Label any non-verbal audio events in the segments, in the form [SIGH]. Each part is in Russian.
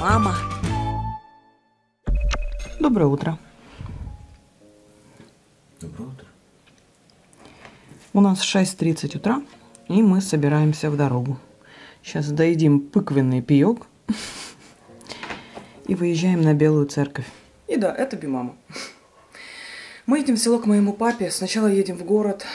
мама. Доброе утро. Доброе утро. У нас 6.30 утра, и мы собираемся в дорогу. Сейчас доедим пыквенный пиёк и выезжаем на Белую Церковь. И да, это Бимама. Мы едем в село к моему папе. Сначала едем в город.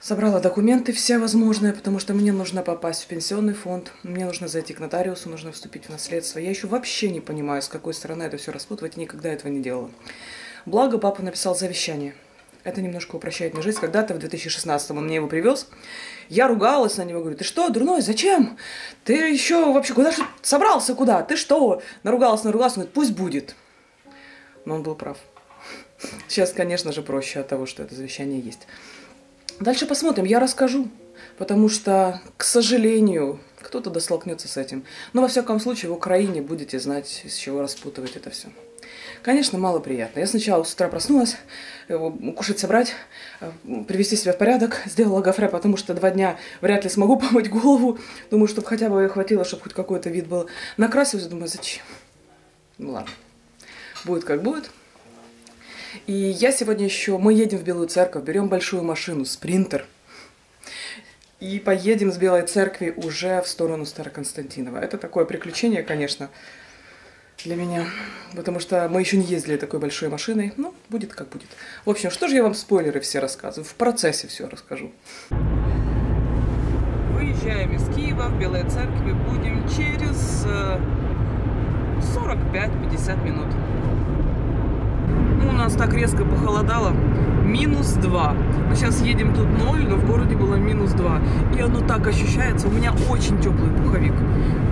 Собрала документы все возможные, потому что мне нужно попасть в пенсионный фонд, мне нужно зайти к нотариусу, нужно вступить в наследство. Я еще вообще не понимаю, с какой стороны это все распутывать, никогда этого не делала. Благо, папа написал завещание. Это немножко упрощает мне жизнь. Когда-то в 2016 он мне его привез. Я ругалась на него, говорю, ты что, дурной, зачем? Ты еще вообще куда же собрался, куда? Ты что? Наругалась, наругалась. Он говорит, пусть будет. Но он был прав. Сейчас, конечно же, проще от того, что это завещание есть. Дальше посмотрим, я расскажу. Потому что, к сожалению, кто-то да столкнется с этим. Но, во всяком случае, в Украине будете знать, из чего распутывать это все. Конечно, мало приятно. Я сначала с утра проснулась, кушать собрать, э, привести себя в порядок, сделала гофре, потому что два дня вряд ли смогу [LAUGHS] помыть голову. Думаю, чтобы хотя бы хватило, чтобы хоть какой-то вид был. Накрасилась, думаю, зачем? Ну ладно, будет как будет. И я сегодня еще, мы едем в Белую Церковь, берем большую машину, спринтер, и поедем с Белой Церкви уже в сторону Староконстантинова. Это такое приключение, конечно, для меня, потому что мы еще не ездили такой большой машиной. Ну, будет как будет. В общем, что же я вам спойлеры все рассказываю? В процессе все расскажу. Выезжаем из Киева в Белой Церкви. Будем через э, 45-50 минут. Нас так резко похолодало. Минус 2. Мы сейчас едем тут 0, но в городе было минус 2. И оно так ощущается. У меня очень теплый пуховик.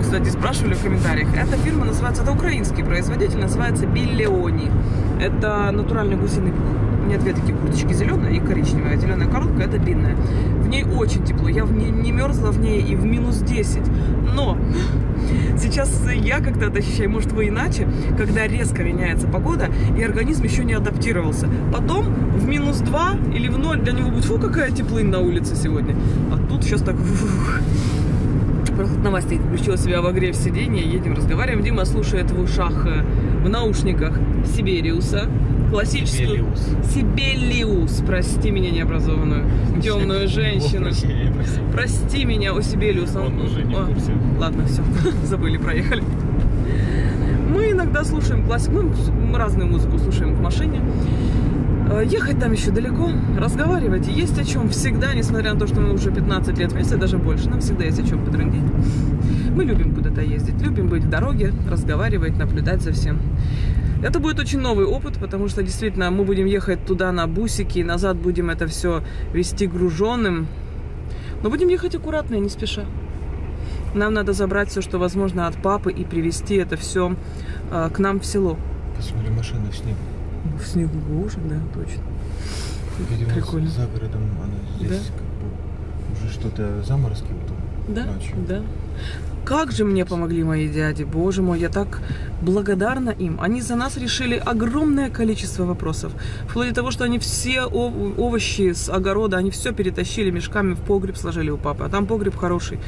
Кстати, спрашивали в комментариях. Эта фирма называется, это украинский производитель, называется Биллеони. Это натуральный гусиный пух. Меня две такие курточки, зеленая и коричневая. Зеленая коробка, это длинная. В ней очень тепло. Я в ней не мерзла в ней и в минус 10. Но сейчас я как-то это ощущаю, может вы иначе, когда резко меняется погода, и организм еще не адаптировался. Потом в минус 2 или в 0 для него будет, фу, какая теплынь на улице сегодня. А тут сейчас так... фух. Новостей включила себя в огрев сиденья, едем, разговариваем. Дима слушает в ушах, э, в наушниках Сибириуса, классическую... Сибелиус. Сибелиус, прости меня необразованную, темную женщину. Прости. Меня, о Сибелиус. Он уже не в О, курсе. Ладно, все, [LAUGHS] забыли, проехали. Мы иногда слушаем классику, мы разную музыку слушаем в машине. Э, Ехать там еще далеко, разговаривать есть о чем всегда, несмотря на то, что мы уже 15 лет вместе, даже больше, нам всегда есть о чем подрындеть. Мы любим куда-то ездить, любим быть в дороге, разговаривать, наблюдать за всем. Это будет очень новый опыт, потому что действительно мы будем ехать туда на бусике, и назад будем это все вести груженным. Но будем ехать аккуратно и не спеша. Нам надо забрать все, что возможно от папы и привезти это все к нам в село. Посмотри, машина в снегу. В снегу боже, да, точно. Видимо, Прикольно. за городом она здесь Да? как бы уже что-то заморозки вот Да, ночью. да. Как же мне помогли мои дяди, боже мой, я так благодарна им. Они за нас решили огромное количество вопросов. Вплоть до того, что они все ов- овощи с огорода, они все перетащили мешками в погреб, сложили у папы. А там погреб хороший.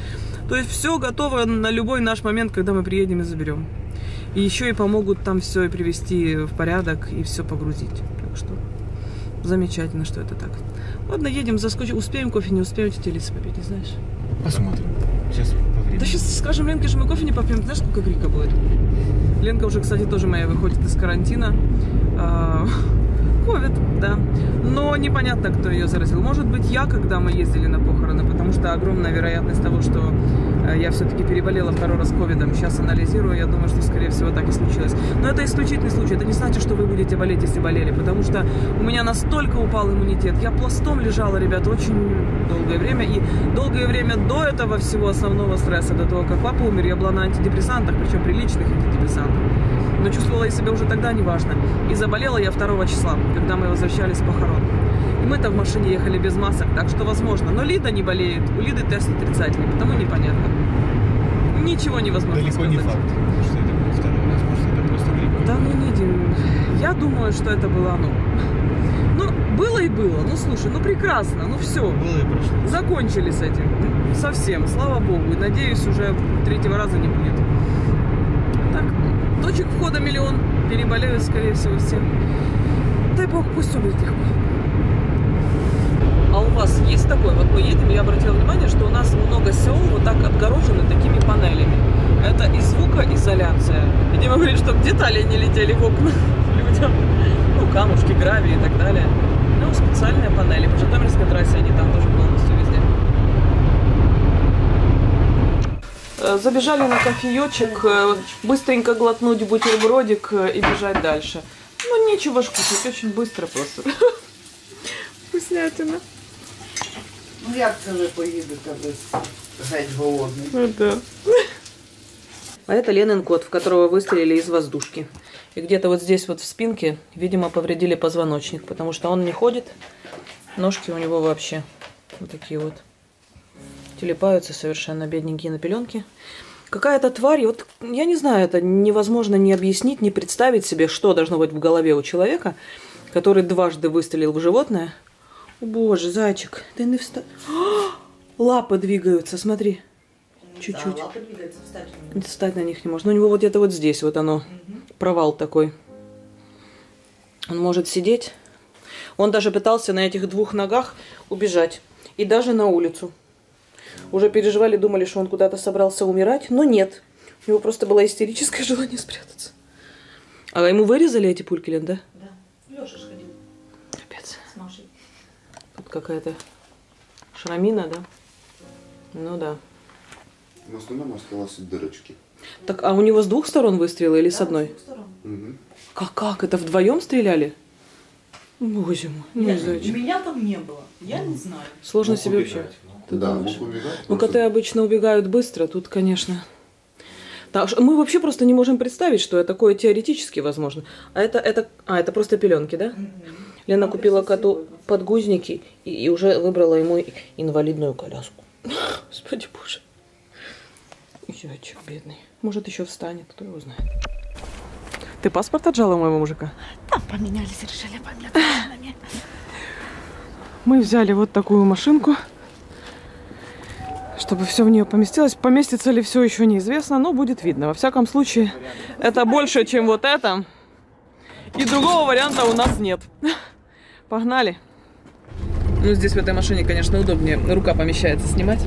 То есть все готово на любой наш момент, когда мы приедем и заберем. И еще и помогут там все и привести в порядок и все погрузить. Так что замечательно, что это так. Ладно, едем, заскочим. Успеем кофе, не успеем тетя Лиса попить, не знаешь? Посмотрим. Сейчас по времени. Да сейчас скажем Ленке, что мы кофе не попьем. Знаешь, сколько крика будет? Ленка уже, кстати, тоже моя выходит из карантина. Ковид, да. Но непонятно, кто ее заразил. Может быть, я, когда мы ездили на похороны, потому что огромная вероятность того, что э, я все-таки переболела второй раз ковидом. Сейчас анализирую, я думаю, что, скорее всего, так и случилось. Но это исключительный случай. Это не значит, что вы будете болеть, если болели, потому что у меня настолько упал иммунитет. Я пластом лежала, ребят, очень долгое время. И долгое время до этого всего основного стресса, до того, как папа умер, я была на антидепрессантах, причем приличных антидепрессантах но чувствовала я себя уже тогда неважно. И заболела я 2 числа, когда мы возвращались с похорон. И мы-то в машине ехали без масок, так что возможно. Но Лида не болеет, у Лиды тест отрицательный, потому непонятно. Ничего невозможно Далеко сказать. не факт, что это был второй раз. Может, это просто грипп. Да ну не Дим, я думаю, что это было оно. Ну, Было и было. Ну слушай, ну прекрасно, ну все. Было и прошло. Закончили с этим. Совсем, слава богу. И надеюсь, уже третьего раза не будет. Точек входа миллион. Переболеют, скорее всего, все. Дай бог, пусть будет легко. А у вас есть такое? Вот мы едем, я обратила внимание, что у нас много сел вот так отгорожены такими панелями. Это и звукоизоляция. Могу говорить, чтобы детали не летели в окна [LAUGHS] людям. Ну, камушки, гравий и так далее. Ну, специальные панели. По Житомирской трассе они там тоже полностью везде. Э, Забежали на кофеечек, э, быстренько глотнуть бутербродик э, и бежать дальше. Ну, нечего ж кушать, очень быстро просто. Вкуснятина. Ну як це ви поїдете без геть голодний? Ну да. А это Ленин кот, в которого выстрелили из воздушки. И где-то вот здесь вот в спинке, видимо, повредили позвоночник, потому что он не ходит. Ножки у него вообще вот такие вот. Телепаются совершенно бедненькие на пеленке. Какая-то тварь, вот я не знаю, это невозможно не объяснить, не представить себе, что должно быть в голове у человека, который дважды выстрелил в животное. О, боже, зайчик, ты не вста... [GASPS] Лапы двигаются, смотри. Чуть-чуть. Да, встать не можна. Встать на них не может. Но у него вот где-то вот здесь вот оно, провал такой. Он может сидеть. Он даже пытался на этих двух ногах убежать. И даже на улицу. Уже переживали, думали, что он куда-то собрался умирать, но нет. У него просто было истерическое [LAUGHS] желание спрятаться. А ему вырезали эти пульки, Лен, да? Да. Леша ж ходив Капец. з Машей. Тут какая-то шрамина, да? Ну да. В основном осталось дырочки. Так, а у него с двух сторон выстрелы или с Да, одной? з двох сторон. Мгм. Как, как? Это вдвоем стреляли? Боже мой, ну Я- зайчик. Меня там не было. Я не знаю. Сложно Мог себе убегать, вообще. ну. Ты да, думаешь? Ну, коты обычно убегают быстро, тут, конечно. Так, мы вообще просто не можем представить, что это такое теоретически возможно. А это, это, а, это просто пеленки, да? Лена Ну, купила коту сегодня. подгузники и, и уже выбрала ему инвалидную коляску. [LAUGHS] Господи боже. Зайчик бедный. Может, еще встанет, кто его знает. Ты паспорт отжала у моего мужика? Там поменялись, решили поменять. Мы взяли вот такую машинку, чтобы все в нее поместилось. Поместится ли все еще неизвестно, но будет видно. Во всяком случае, это больше, чем вот это. И другого варианта у нас нет. [LAUGHS] Погнали. Ну, здесь в этой машине, конечно, удобнее. Рука помещается снимать.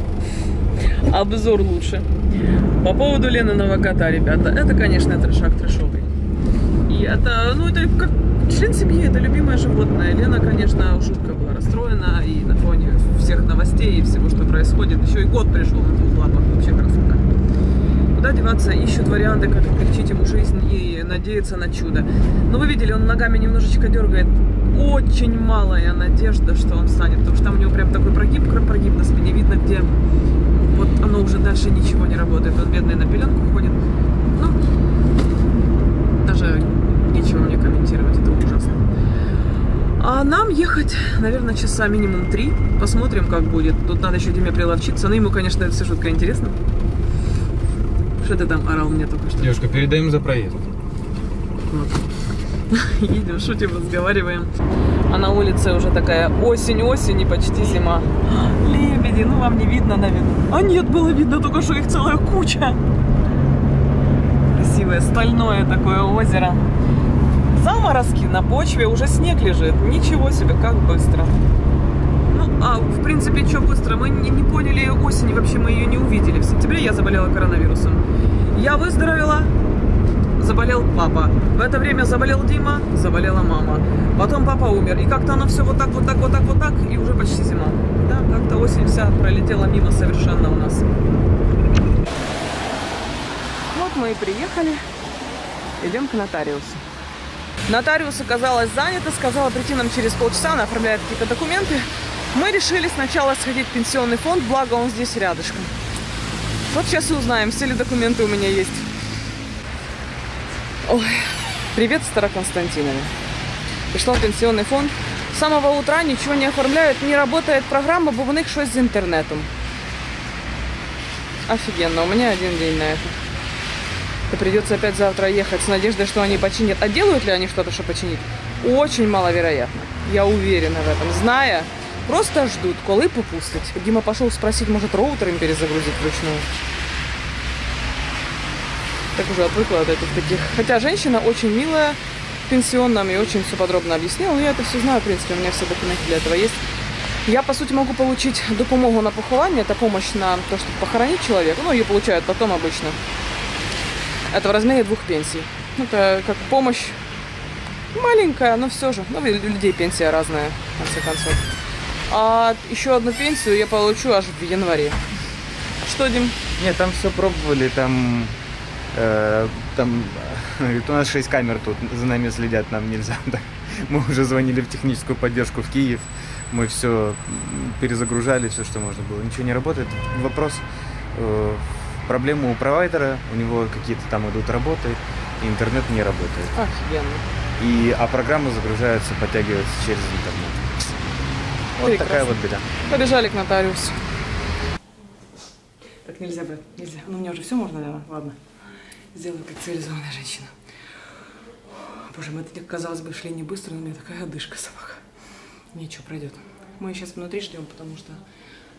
Обзор лучше. По поводу Лениного кота, ребята, это, конечно, трешак трешовый. И это, ну, это как член семьи, это любимое животное. Лена, конечно, жутко была расстроена и всех новостей и всего, что происходит. Еще и кот пришел на двух лапах, вообще красота. Куда деваться, ищут варианты, как облегчить ему жизнь и надеяться на чудо. Но вы видели, он ногами немножечко дергает. Очень малая надежда, что он встанет, потому что там у него прям такой прогиб, прогиб на спине, видно, где вот оно уже дальше ничего не работает. Он бедный на пеленку ходит. Ну, даже нечего мне комментировать, это ужасно. А нам ехать, наверное, часа минимум три. Посмотрим, как будет. Тут надо еще Диме приловчиться. Ну, ему, конечно, это все жутко интересно. Что ты там орал мне только что? Девушка, передаем за проезд. Вот. [LAUGHS] Едем, шутим, разговариваем. А на улице уже такая осень-осень и почти зима. [GASPS] Лебеди, ну вам не видно, наверное. А нет, было видно только, что их целая куча. Красивое стальное такое озеро. Заморозки на почве, уже снег лежит. Ничего себе, как быстро. Ну, а в принципе, что быстро? Мы не, не поняли осень, вообще мы ее не увидели. В сентябре я заболела коронавирусом. Я выздоровела, заболел папа. В это время заболел Дима, заболела мама. Потом папа умер. И как-то оно все вот так, вот так, вот так, вот так, и уже почти зима. Да, как-то осень вся пролетела мимо совершенно у нас. Вот мы и приехали. Идем к нотариусу. Нотариус оказалась занята, сказала прийти нам через полчаса, она оформляет какие-то документы. Мы решили сначала сходить в пенсионный фонд, благо он здесь рядышком. Вот сейчас и узнаем, все ли документы у меня есть. Ой, привет, Староконстантинове. Пришла в пенсионный фонд. С самого утра ничего не оформляют, не работает программа, бо у них щось з інтернетом. Офигенно, у меня один день на это. То придется опять завтра ехать с надеждой, что они починят. А делают ли они что-то, чтобы починить? Очень маловероятно. Я уверена в этом. Зная, просто ждут, коли попустить. Дима пошел спросить, может, роутер им перезагрузить вручную. Так уже отвыкла от этих таких. Хотя женщина очень милая, пенсионная, и очень все подробно объяснила. Я это все знаю, в принципе, у меня все документы для этого есть. Я, по сути, могу получить допомогу на похование. Это помощь на то, чтобы похоронить человека. Ну, ее получают потом обычно. Это в размере двух пенсий. Это как помощь маленькая, но все же. Ну, у людей пенсия разная, в конце концов. А еще одну пенсию я получу аж в январе. Что, Дим? Нет, там все пробовали, там... э, там... [LAUGHS] говорит, у нас 6 камер тут, за нами следят, нам нельзя. [LAUGHS] Мы уже звонили в техническую поддержку в Киев, мы все перезагружали, все, что можно было. Ничего не работает. Вопрос, э, проблема у провайдера, у него какие-то там идут работы, и интернет не работает. Офигенно. И, а программы загружаются, подтягиваются через интернет. Вот Прекрасно. такая вот беда. Побежали к нотариусу. Так нельзя, брат, нельзя. Ну, мне уже все можно, наверное. Ладно. Сделаю как цивилизованная женщина. Боже мой, это, казалось бы, шли не быстро, но у меня такая одышка, собака. Ничего, пройдет. Мы сейчас внутри ждем, потому что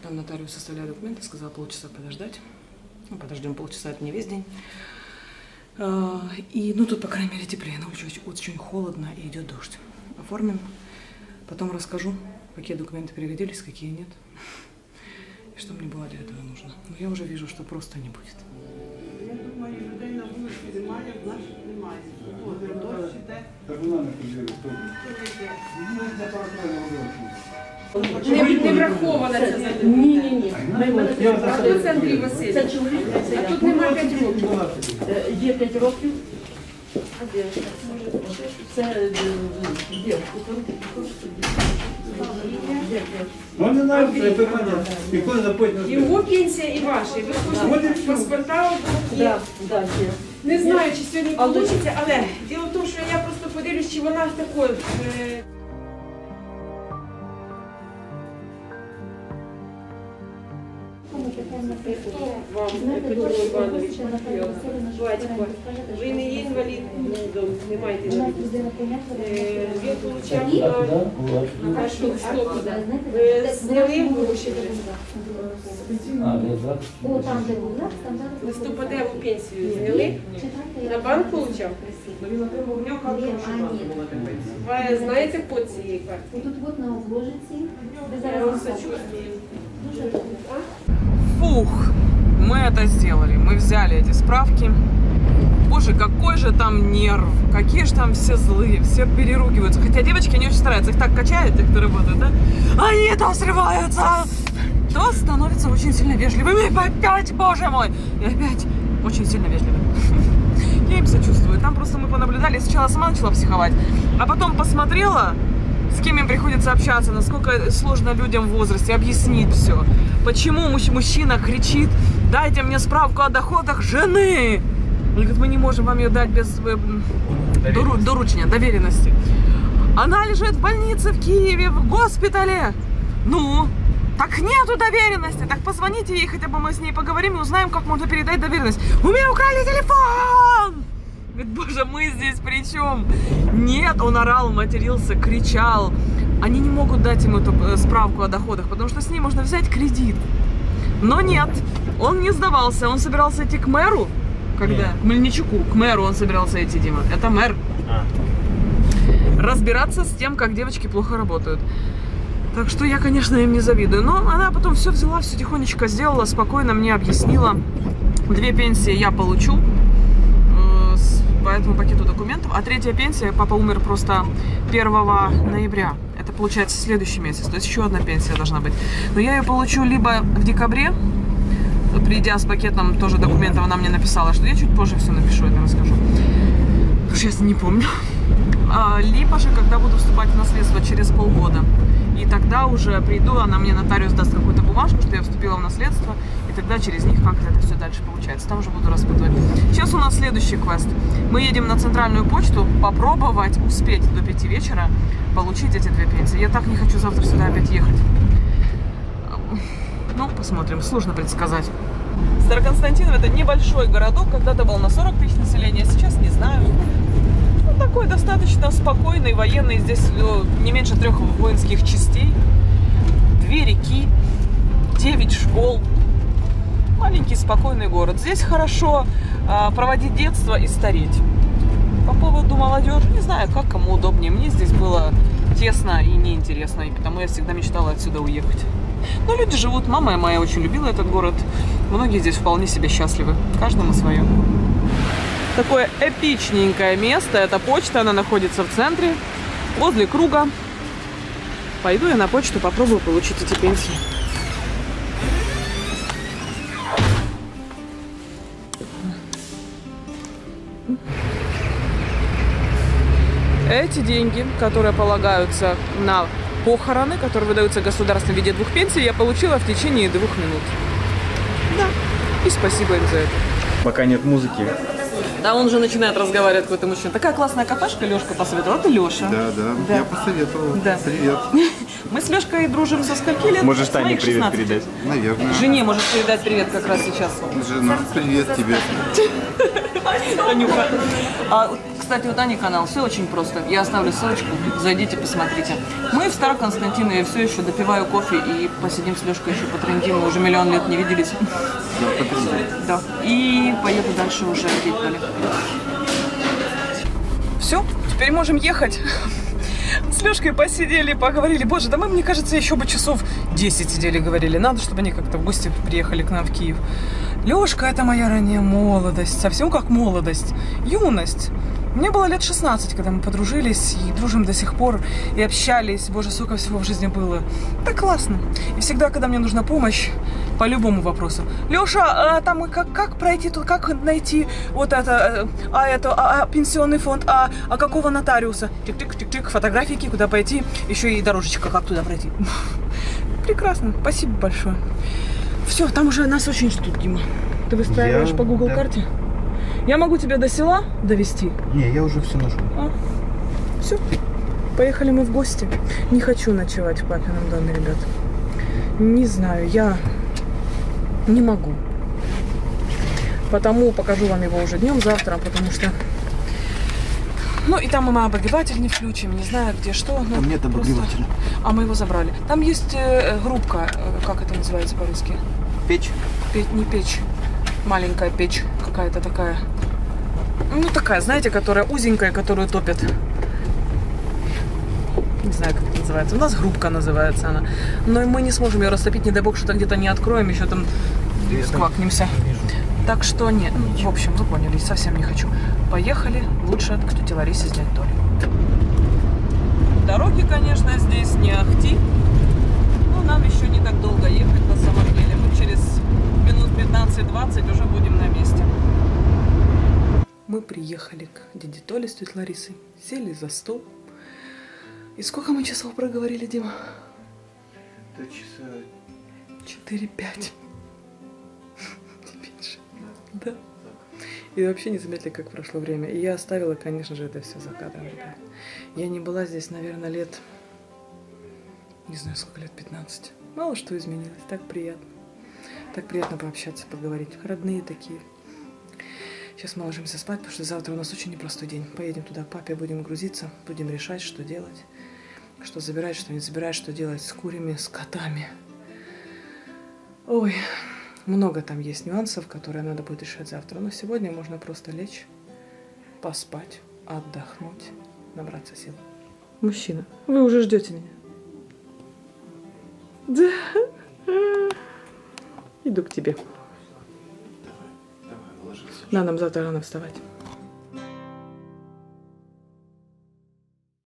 там нотариус составляет документы, сказал полчаса подождать. Ну, подождем полчаса, это не весь день. А, И, ну, тут, по крайней мере, теплее, но очень, очень холодно и идет дождь. Оформим, потом расскажу, какие документы пригодились, какие нет. И что мне было для этого нужно. Но я уже вижу, что просто не будет. Я думаю, людей на вулиці немає, значить немає. От, дощ іде. Не, не врахована ця задача. Ні, ні, ні. А хто це Андрій Васильович? Це чоловік. А тут нема 5 років. Е, Є 5 років. А де? Це е, де? Ну, не знаю, це питання. І коли запитання. Його пенсія і ваша. І Ви хочете паспорта є. Не знаю, чи сьогодні вийде, але діло в тому, що я просто подивлюсь, чи вона такою. е, Вам, е, Петро Іванович, батько, ви не є інвалідом, ну, не маєте інвалідності. Він е, получав е, на штуку, зняли гроші Листопадеву пенсію зняли, на банк получав. Він отримав в нього карту, Ви знаєте по цієї карти? Тут от на обложиці. Дуже добре. Фух, мы это сделали. Мы взяли эти справки. Боже, какой же там нерв. Какие же там все злые, все переругиваются. Хотя девочки не очень стараются. Их так качают, те, кто работает, да? Они то срываются, то становятся очень сильно вежливыми. И опять, боже мой. И опять очень сильно вежливыми. [LAUGHS] Я им сочувствую. Там просто мы понаблюдали. Сначала сама начала психовать, а потом посмотрела, с кем им приходится общаться, насколько сложно людям в возрасте объяснить все. Почему муж- мужчина кричит, дайте мне справку о доходах жены. Он говорит, мы не можем вам ее дать без э, дору- доручения, доверенности. Она лежит в больнице в Киеве, в госпитале. Ну, так нету доверенности. Так позвоните ей, хотя бы мы с ней поговорим и узнаем, как можно передать доверенность. У меня украли телефон! Говорит, боже, мы здесь при чем? Нет, он орал, матерился, кричал. Они не могут дать ему эту э, справку о доходах, потому что с ней можно взять кредит. Но нет, он не сдавался. Он собирался идти к мэру, когда? К Мельничуку. К мэру он собирался идти, Дима. Это мэр. А. Разбираться с тем, как девочки плохо работают. Так что я, конечно, им не завидую. Но она потом все взяла, все тихонечко сделала, спокойно мне объяснила. Две пенсии я получу по этому пакету документов. А третья пенсия, папа умер просто 1 ноября. Это получается следующий месяц. То есть еще одна пенсия должна быть. Но я ее получу либо в декабре, придя с пакетом тоже документов, она мне написала, что я чуть позже все напишу, это расскажу. Я не помню. А, либо же, когда буду вступать в наследство через полгода. И тогда уже приду, она мне нотариус даст какую-то бумажку, что я вступила в наследство, и тогда через них как-то это все дальше получается. Там уже буду распытывать. Сейчас у нас следующий квест. Мы едем на центральную почту попробовать успеть до 5 вечера получить эти две пенсии. Я так не хочу завтра сюда опять ехать. Ну, посмотрим, сложно предсказать. Староконстантинов это небольшой городок, когда-то был на 40 тысяч населения, сейчас не знаю. Ну, Ну, такой достаточно спокойный, военный. Здесь э, не меньше трех воинских частей. Две реки, девять школ. Маленький спокойный город. Здесь хорошо а, проводить детство и стареть. По поводу молодежи, не знаю, как кому удобнее. Мне здесь было тесно и неинтересно, и потому я всегда мечтала отсюда уехать. Но люди живут. Мама моя очень любила этот город. Многие здесь вполне себе счастливы. Каждому свое. Такое эпичненькое место. Это почта, она находится в центре, возле круга. Пойду я на почту, попробую получить эти пенсии. Эти деньги, которые полагаются на похороны, которые выдаются государством в виде двух пенсий, я получила в течение двух минут. Да. И спасибо им за это. Пока нет музыки. Да, он уже начинает разговаривать какой-то мужчина. Такая классная кафешка, Лешка посоветовал. Это Леша. Да, да, Да. я посоветовал. Да. Привет. Мы с Лешкой дружим со скольки лет? Можешь Тане привет 16. передать. Наверное. Жене можешь передать привет как раз сейчас. Жена, привет тебе. [LAUGHS] Танюха. А, вот, кстати, у Тани канал все очень просто. Я оставлю ссылочку, зайдите, посмотрите. Мы в Староконстантинове все еще допиваю кофе и посидим с Лешкой еще потрендим. Мы уже миллион лет не виделись. Да. [LAUGHS] Да. И поеду дальше уже. Все, теперь можем ехать. [LAUGHS] С Лешкой посидели, поговорили. Боже, да мы, мне кажется, еще бы часов 10 сидели, говорили. Надо, чтобы они как-то в гости приехали к нам в Киев. Лешка, это моя ранняя молодость. Совсем как молодость. Юность. Мне было лет 16, когда мы подружились и дружим до сих пор, и общались. Боже, сколько всего в жизни было. Так классно. И всегда, когда мне нужна помощь по любому вопросу. Леша, а там как, как пройти тут, как найти вот это, э, а это, а, а, пенсионный фонд, а, а какого нотариуса? Тик-тик-тик-тик, фотографики, куда пойти, еще и дорожечка, как туда пройти. [LAUGHS] Прекрасно, спасибо большое. Все, там уже нас очень ждут, Дима. Ты выстраиваешь Я- по Google да. Я могу тебя до села довести. Не, я уже все нашел. Все. Поехали мы в гости. Не хочу ночевать в папином доме, ребят. Не знаю, я не могу. Потому покажу вам его уже днем завтра, потому что... Ну, и там мы обогреватель не включим, не знаю, где что. ну, Там нет просто- обогревателя. А мы его забрали. Там есть э, группка, э, как это называется по-русски? Печь. Печь, не печь, маленькая печь какая-то такая. Ну, такая, знаете, которая узенькая, которую топят. Не знаю, как это называется. У нас группка называется она. Но мы не сможем ее растопить, не дай бог, что-то где-то не откроем, еще там сквакнемся. Так что нет. Ну, В общем, вы поняли, совсем не хочу. Поехали. Лучше к тете Ларисе снять Толю. Дороги, конечно, здесь не ахти. Но нам еще не так долго ехать на самом деле. Мы через минут 15-20 уже будем на месте. Мы приехали к дяде Толе с тетей Ларисой. Сели за стол. И сколько мы часов проговорили, Дима? Это часа... 4-5. [LAUGHS] Не меньше. Да. И вообще не заметили, как прошло время. И я оставила, конечно же, это все за кадром, ребят. Я не была здесь, наверное, лет... Не знаю, сколько лет, 15. Мало что изменилось. Так приятно. Так приятно пообщаться, поговорить. Родные такие. Сейчас мы ложимся спать, потому что завтра у нас очень непростой день. Поедем туда к папе, будем грузиться, будем решать, что делать. Что забирать, что не забирать, что делать с курями, с котами. Ой, много там есть нюансов, которые надо будет решать завтра. Но сегодня можно просто лечь, поспать, отдохнуть, набраться сил. Мужчина, вы уже ждете меня? Да. Иду к тебе. Да, нам завтра рано вставать.